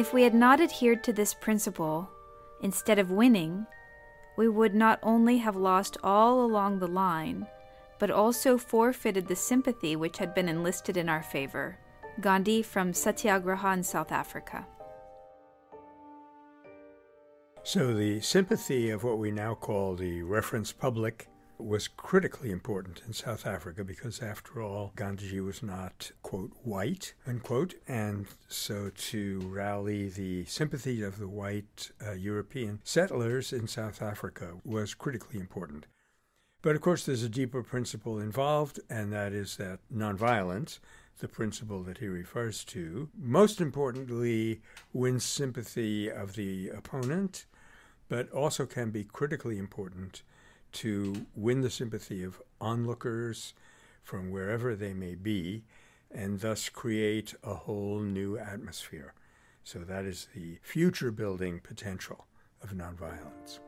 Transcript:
If we had not adhered to this principle, instead of winning, we would not only have lost all along the line, but also forfeited the sympathy which had been enlisted in our favor. Gandhi from Satyagraha in South Africa. So, the sympathy of what we now call the reference public was critically important in South Africa because, after all, Gandhiji was not, quote, white, unquote. And so to rally the sympathy of the white uh, European settlers in South Africa was critically important. But of course, there's a deeper principle involved, and that is that nonviolence, the principle that he refers to, most importantly, wins sympathy of the opponent, but also can be critically important to win the sympathy of onlookers from wherever they may be and thus create a whole new atmosphere. So that is the future building potential of nonviolence.